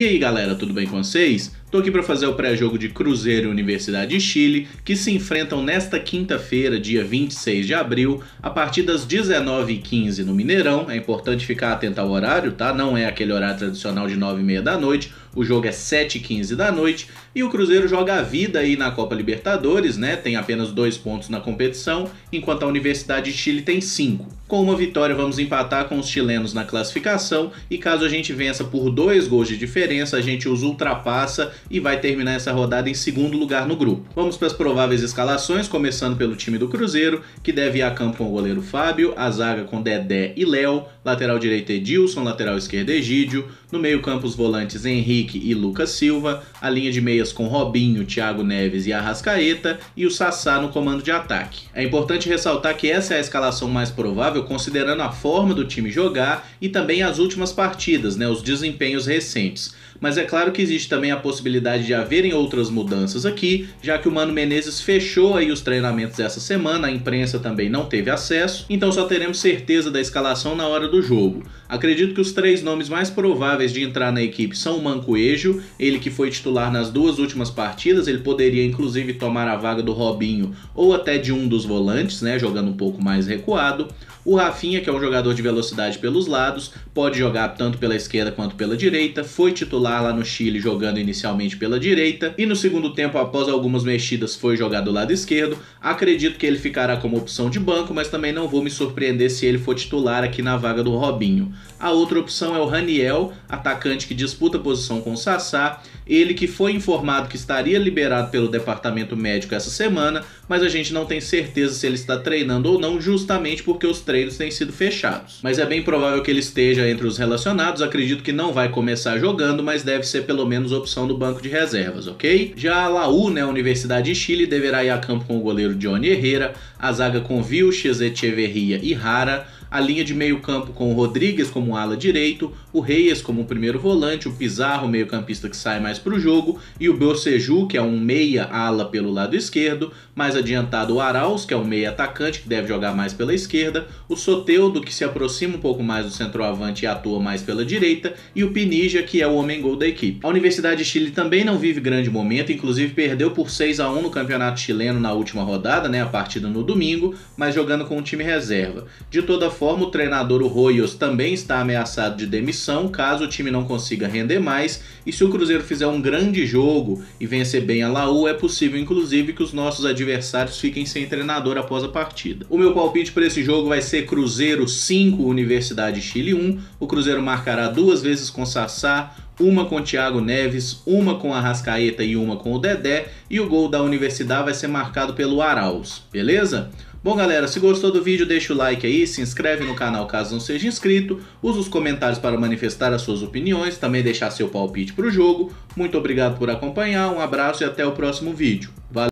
E aí galera, tudo bem com vocês? Tô aqui para fazer o pré-jogo de Cruzeiro e Universidade de Chile, que se enfrentam nesta quinta-feira, dia 26 de abril, a partir das 19h15 no Mineirão. É importante ficar atento ao horário, tá? Não é aquele horário tradicional de 9h30 da noite, o jogo é 7h15 da noite. E o Cruzeiro joga a vida aí na Copa Libertadores, né? Tem apenas dois pontos na competição, enquanto a Universidade de Chile tem cinco. Com uma vitória, vamos empatar com os chilenos na classificação, e caso a gente vença por dois gols de diferença, a gente os ultrapassa e vai terminar essa rodada em segundo lugar no grupo. Vamos para as prováveis escalações, começando pelo time do Cruzeiro, que deve ir a campo com o goleiro Fábio, a zaga com Dedé e Léo, lateral direito Edilson, lateral esquerdo Egídio, no meio campo os volantes Henrique e Lucas Silva, a linha de meias com Robinho, Thiago Neves e Arrascaeta e o Sassá no comando de ataque. É importante ressaltar que essa é a escalação mais provável considerando a forma do time jogar e também as últimas partidas, né, os desempenhos recentes mas é claro que existe também a possibilidade de haverem outras mudanças aqui, já que o Mano Menezes fechou aí os treinamentos essa semana, a imprensa também não teve acesso, então só teremos certeza da escalação na hora do jogo. Acredito que os três nomes mais prováveis de entrar na equipe são o Mancoejo, ele que foi titular nas duas últimas partidas, ele poderia inclusive tomar a vaga do Robinho ou até de um dos volantes, né, jogando um pouco mais recuado. O Rafinha, que é um jogador de velocidade pelos lados, pode jogar tanto pela esquerda quanto pela direita, foi titular lá no Chile jogando inicialmente pela direita e no segundo tempo, após algumas mexidas, foi jogar do lado esquerdo. Acredito que ele ficará como opção de banco, mas também não vou me surpreender se ele for titular aqui na vaga do Robinho. A outra opção é o Raniel, atacante que disputa posição com o Sassá, ele que foi informado que estaria liberado pelo departamento médico essa semana, mas a gente não tem certeza se ele está treinando ou não, justamente porque os treinos têm sido fechados. Mas é bem provável que ele esteja entre os relacionados, acredito que não vai começar jogando, mas deve ser pelo menos opção do banco de reservas, ok? Já a Laú, né, Universidade de Chile, deverá ir a campo com o goleiro Johnny Herrera, a zaga com Vilches, Echeverria e Rara, a linha de meio campo com o Rodrigues como ala direito, o Reyes como primeiro volante, o Pizarro, meio campista que sai mais para o jogo, e o Boceju, que é um meia ala pelo lado esquerdo, mais adiantado o Arauz, que é um meia atacante que deve jogar mais pela esquerda, o Soteudo, que se aproxima um pouco mais do centroavante e atua mais pela direita, e o Pinija, que é o homem-gol da equipe. A Universidade de Chile também não vive grande momento, inclusive perdeu por 6 a 1 no campeonato chileno na última rodada, né, a partida no domingo, mas jogando com o time reserva. De toda forma, forma, o treinador o Royos também está ameaçado de demissão caso o time não consiga render mais. E se o Cruzeiro fizer um grande jogo e vencer bem a Laú, é possível inclusive que os nossos adversários fiquem sem treinador após a partida. O meu palpite para esse jogo vai ser Cruzeiro 5, Universidade Chile 1. O Cruzeiro marcará duas vezes com Sassá, uma com Thiago Neves, uma com Arrascaeta e uma com o Dedé, e o gol da Universidade vai ser marcado pelo Arauz, beleza? Bom galera, se gostou do vídeo deixa o like aí, se inscreve no canal caso não seja inscrito, usa os comentários para manifestar as suas opiniões, também deixar seu palpite para o jogo. Muito obrigado por acompanhar, um abraço e até o próximo vídeo. Valeu!